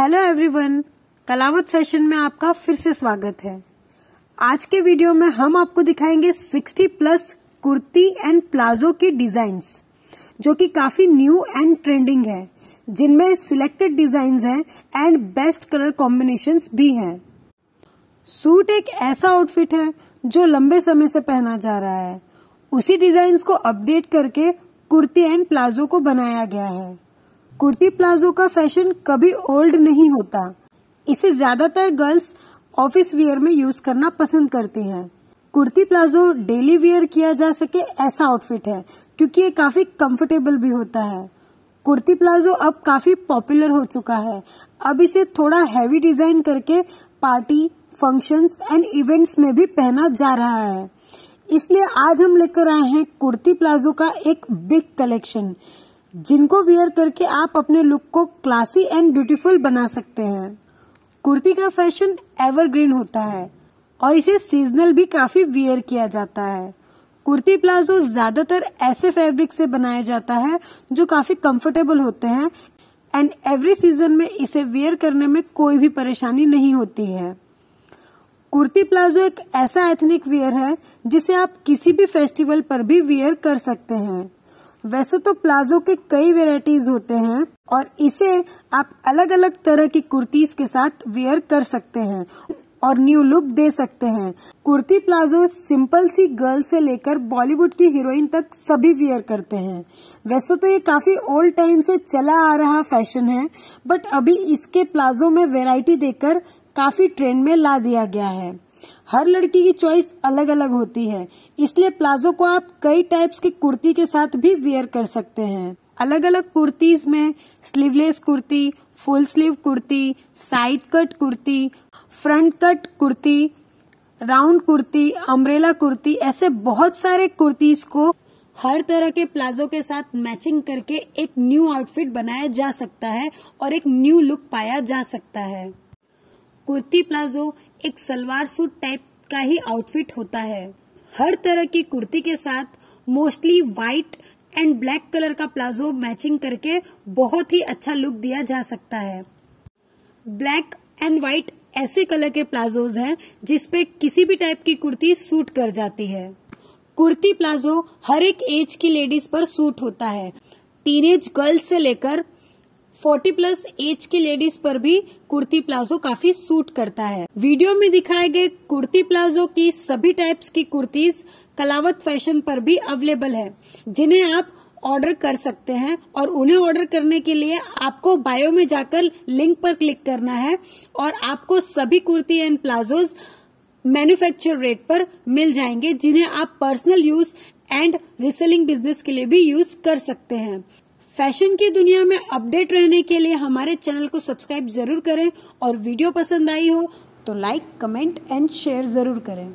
Hello everyone, Kalawat fashion में आपका फिर से स्वागत है। आज के वीडियो में हम आपको दिखाएँगे 60 प्लस कुर्ती एंड प्लाजो की डिजाइन्स, जो कि काफ़ी न्यू एंड ट्रेंडिंग है, जिनमें सिलेक्टेड डिज़ाइन हैं एंड बेस्ट कलर कॉम्बिनेशंस भी हैं। सूट एक ऐसा आउटफिट है जो लंबे समय से पहना जा रहा है। उसी डिज़ाइन को अपडेट करके कुर्ती एंड प्लाजो को बनाया गया है। कुर्ती प्लाजो का फ़ैशन कभी ओल्ड नहीं होता। इसे ज़्यादातर गर्ल्स ऑफ़िस वियर में यूज़ करना पसंद करती हैं। कुर्ती प्लाजो डेली वियर किया जा सके ऐसा आउटफिट है, क्योंकि ये काफ़ी कंफर्टेबल भी होता है। कुर्ती प्लाजो अब काफ़ी पॉपुलर हो चुका है। अब इसे थोड़ा हैवी डिज़ाइन करके पार्टी, फ़ंक्शंस एंड इवेंट्स में भी पहना जा रहा है। इसलिए आज हम लेकर आए हैं कुर्ती प्लाजो का एक बिग कलेक्शन। जिनको वियर करके आप अपने लुक को क्लासी एंड ब्यूटीफुल बना सकते हैं। कुर्ती का फ़ैशन एवरग्रीन होता है और इसे सीजनल भी काफ़ी वियर किया जाता है। कुर्ती प्लाजो ज़्यादातर ऐसे फैब्रिक से बनाया जाता है जो काफ़ी कंफर्टेबल होते हैं एंड एवरी सीज़न में इसे वियर करने में कोई भी परेशानी नहीं होती है। कुर्ती प्लाजो एक ऐसा एथनिक वियर है जिसे आप किसी भी फेस्टिवल पर भी वियर कर सकते हैं। वैसे तो प्लाजो के कई वेराइटीज होते हैं और इसे आप अलग अलग तरह की कुर्तीज के साथ वेयर कर सकते हैं और न्यू लुक दे सकते हैं। कुर्ती प्लाजो सिंपल सी गर्ल से लेकर बॉलीवुड की हीरोइन तक सभी वियर करते हैं। वैसे तो ये काफ़ी ओल्ड टाइम से चला आ रहा फ़ैशन है बट अभी इसके प्लाजो में वेराइटी देकर काफ़ी ट्रेंड में ला दिया गया है। हर लड़की की चॉइस अलग अलग होती है। इसलिए प्लाजो को आप कई टाइप्स की कुर्ती के साथ भी वेयर कर सकते हैं। अलग अलग कुर्तीज में sleeveless kurti full sleeve kurti side cut kurti front cut kurti round kurti umbrella kurti, ऐसे बहुत सारे कुर्तीज को हर तरह के प्लाजो के साथ मैचिंग करके एक न्यू आउटफिट बनाया जा सकता है और एक न्यू लुक पाया जा सकता है। कुर्ती प्लाजो एक सलवार सूट टाइप का ही आउटफिट होता है। हर तरह की कुर्ती के साथ mostly white and black colour का प्लाजो मैचिंग करके बहुत ही अच्छा लुक दिया जा सकता है। ब्लैक एंड व्हाइट ऐसे कलर के प्लाजोज हैं जिसपे किसी भी टाइप की कुर्ती सूट कर जाती है। कुर्ती प्लाजो हर एक एज की लेडीज़ पर सूट होता है। टीनेज गर्ल्स से लेकर 40 प्लस एज की लेडीज़ पर भी कुर्ती प्लाजो काफ़ी सूट करता है। वीडियो में दिखाए गए कुर्ती प्लाजो की सभी टाइप्स की कुर्तीज कलावत फ़ैशन पर भी अवेलेबल है, जिन्हें आप ऑर्डर कर सकते हैं और उन्हें ऑर्डर करने के लिए आपको बायो में जाकर लिंक पर क्लिक करना है और आपको सभी kurti and palazzos manufacture rate पर मिल जाएँगे, जिन्हें आप personal use and reselling business के लिए भी यूज़ कर सकते हैं। फ़ैशन की दुनिया में अपडेट रहने के लिए हमारे चैनल को सब्सक्राइब ज़रूर करें और वीडियो पसंद आई हो तो लाइक, कमेंट एंड शेयर ज़रूर करें।